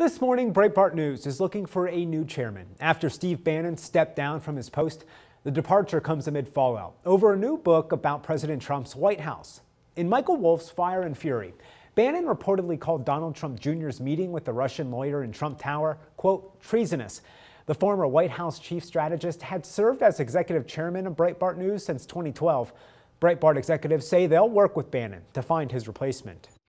This morning, Breitbart News is looking for a new chairman. After Steve Bannon stepped down from his post, the departure comes amid fallout over a new book about President Trump's White House. In Michael Wolff's Fire and Fury, Bannon reportedly called Donald Trump Jr.'s meeting with the Russian lawyer in Trump Tower, quote, treasonous. The former White House chief strategist had served as executive chairman of Breitbart News since 2012. Breitbart executives say they'll work with Bannon to find his replacement.